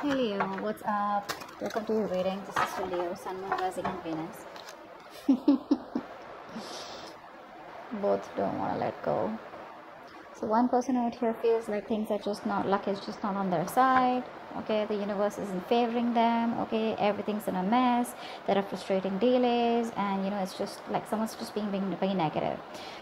Hey Leo, what's up? Welcome to your reading. This is for Leo, Sun, Moon, Rising, and Venus. Both don't want to let go. So one person out here feels like things are just not luck is just not on their side. Okay, the universe isn't favoring them. Okay, everything's in a mess. There are frustrating delays, and you know it's just like someone's just being being very negative.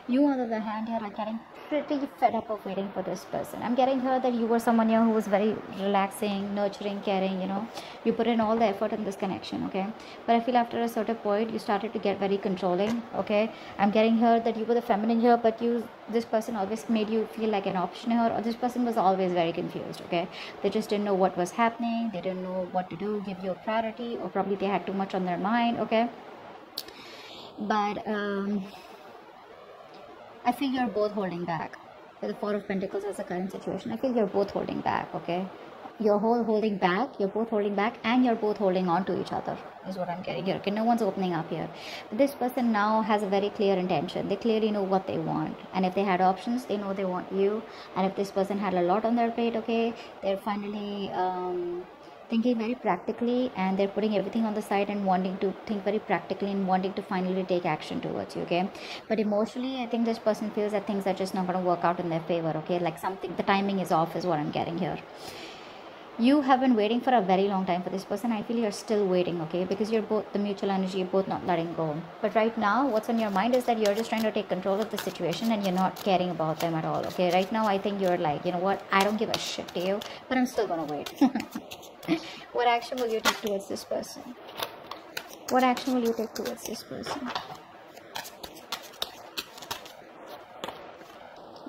You, on the other hand, here are getting pretty fed up of waiting for this person. I'm getting here that you were someone here who was very relaxing, nurturing, caring. You know, you put in all the effort in this connection. Okay, but I feel after a certain point you started to get very controlling. Okay, I'm getting here that you were the feminine here, but you this person always made you feel like an option here, or this person was always very confused. Okay, they just didn't know what was happening. They didn't know what to do, give you a priority, or probably they had too much on their mind. Okay, but um I feel you're both holding back. The Four of Pentacles as a current situation, I feel you're both holding back, okay? You're whole holding back, you're both holding back, and you're both holding on to each other, is what I'm getting here. Okay, no one's opening up here. But this person now has a very clear intention. They clearly know what they want. And if they had options, they know they want you. And if this person had a lot on their plate, okay, they're finally um, thinking very practically and they're putting everything on the side and wanting to think very practically and wanting to finally take action towards you okay but emotionally i think this person feels that things are just not going to work out in their favor okay like something the timing is off is what i'm getting here you have been waiting for a very long time for this person. I feel you're still waiting okay? Because you're both the mutual energy you're both not letting go. But right now what's on your mind is that you're just trying to take control of the situation and you're not caring about them at all okay? Right now i think you're like you know what? I don't give a shit to you but i'm still gonna wait. What action will you take towards this person? What action will you take towards this person?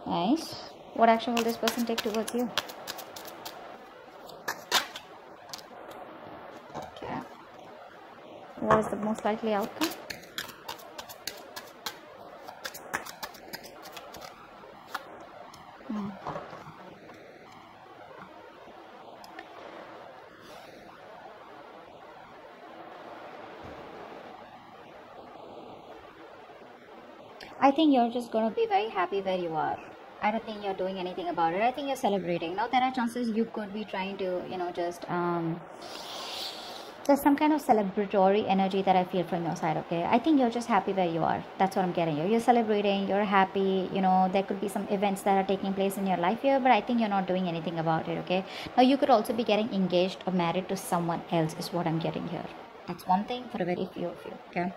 Nice. What action will this person take towards you what is the most likely outcome. I think you're just gonna be very happy where you are. I don't think you're doing anything about it. I think you're celebrating. Now there are chances you could be trying to, you know, just um there's some kind of celebratory energy that I feel from your side, okay? I think you're just happy where you are. That's what I'm getting you. You're celebrating, you're happy, you know, there could be some events that are taking place in your life here, but I think you're not doing anything about it, okay? Now you could also be getting engaged or married to someone else, is what I'm getting here. That's one thing for a very few of you, okay?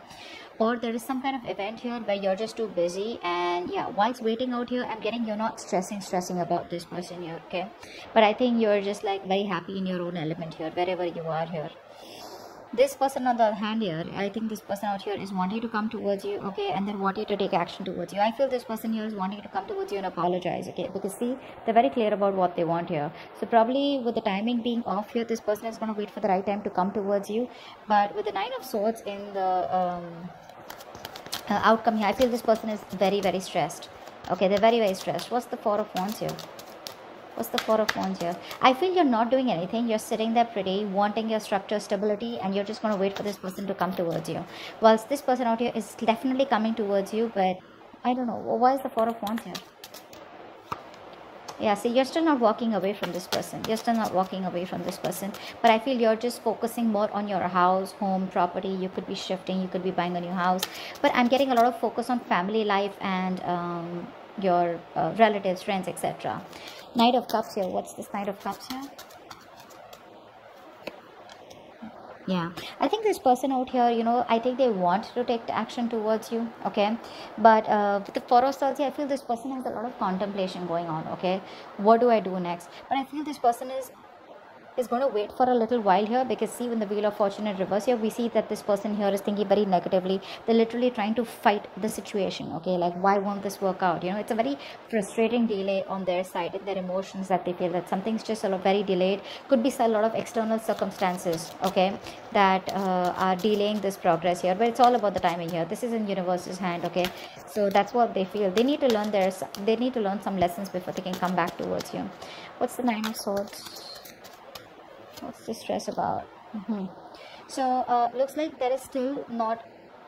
Or there is some kind of event here where you're just too busy, and yeah, whilst waiting out here, I'm getting you're not stressing, stressing about this person here, okay? But I think you're just like very happy in your own element here, wherever you are here this person on the other hand here i think this person out here is wanting to come towards you okay and then wanting to take action towards you. I feel this person here is wanting to come towards you and apologize okay because see they're very clear about what they want here. So probably with the timing being off here this person is going to wait for the right time to come towards you. But with the nine of swords in the um, uh, outcome here i feel this person is very very stressed okay they're very very stressed. What's the four of wands here What's the Four of Wands here? I feel you're not doing anything. You're sitting there pretty, wanting your structure, stability, and you're just going to wait for this person to come towards you. Whilst this person out here is definitely coming towards you, but I don't know. Why is the Four of Wands here? Yeah, see, you're still not walking away from this person. You're still not walking away from this person. But I feel you're just focusing more on your house, home, property. You could be shifting, you could be buying a new house. But I'm getting a lot of focus on family life and um, your uh, relatives, friends, etc. Knight of Cups here. What's this Knight of Cups here? yeah i think this person out here you know i think they want to take action towards you okay but uh, with the four of swords i feel this person has a lot of contemplation going on okay what do i do next but i feel this person is is going to wait for a little while here because see when the wheel of fortune in reverse here we see that this person here is thinking very negatively. They're literally trying to fight the situation okay? Like why won't this work out? You know it's a very frustrating delay on their side in their emotions that they feel that something's just a lot very delayed. Could be a lot of external circumstances okay that uh, are delaying this progress here. But it's all about the timing here. This is in universe's hand okay? So that's what they feel. They need to learn their they need to learn some lessons before they can come back towards you. What's the nine of swords what's the stress about mm -hmm. so uh, looks like there is still not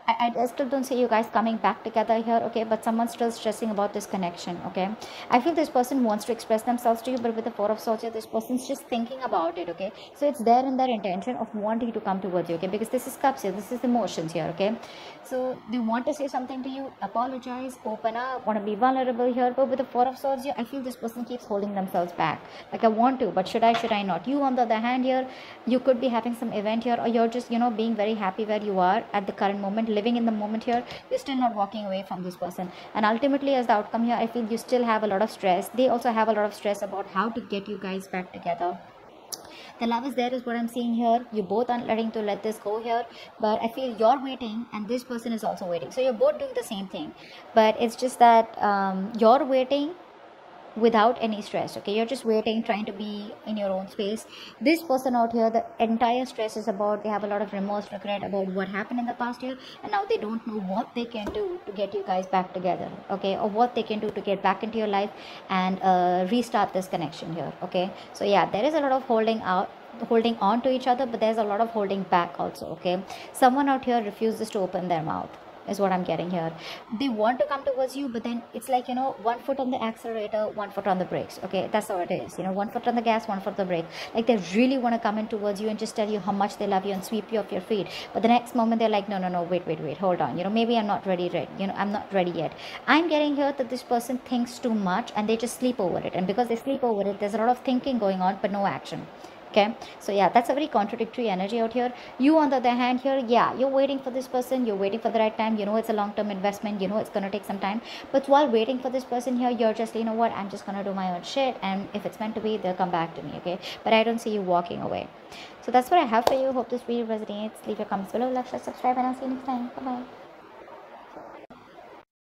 I, I still don't see you guys coming back together here okay? But someone's still stressing about this connection okay? I feel this person wants to express themselves to you but with the four of swords here this person's just thinking about it okay? So it's there in their intention of wanting to come towards you okay? Because this is cups here this is emotions here okay? So they want to say something to you apologize open up want to be vulnerable here but with the four of swords here i feel this person keeps holding themselves back. Like i want to but should i should i not? You on the other hand here you could be having some event here or you're just you know being very happy where you are at the current moment living in the moment here you're still not walking away from this person. And ultimately as the outcome here i feel you still have a lot of stress. They also have a lot of stress about how to get you guys back together. The love is there is what i'm seeing here. You both are letting to let this go here. But i feel you're waiting and this person is also waiting. So you're both doing the same thing. But it's just that um, you're waiting without any stress okay? You're just waiting trying to be in your own space. This person out here the entire stress is about they have a lot of remorse regret about what happened in the past year and now they don't know what they can do to get you guys back together okay? Or what they can do to get back into your life and uh, restart this connection here okay? So yeah there is a lot of holding out holding on to each other but there's a lot of holding back also okay? Someone out here refuses to open their mouth is what i'm getting here. They want to come towards you but then it's like you know one foot on the accelerator one foot on the brakes. Okay that's how it is. You know one foot on the gas one foot on the brake. Like they really want to come in towards you and just tell you how much they love you and sweep you off your feet. But the next moment they're like no no no wait wait wait hold on. You know maybe i'm not ready yet. You know i'm not ready yet. I'm getting here that this person thinks too much and they just sleep over it. And because they sleep over it there's a lot of thinking going on but no action okay? So yeah that's a very contradictory energy out here. You on the other hand here yeah you're waiting for this person you're waiting for the right time. You know it's a long-term investment. You know it's gonna take some time. But while waiting for this person here you're just you know what i'm just gonna do my own shit and if it's meant to be they'll come back to me okay? But i don't see you walking away. So that's what i have for you. Hope this video resonates. Leave your comments below. Like share subscribe and i'll see you next time. Bye bye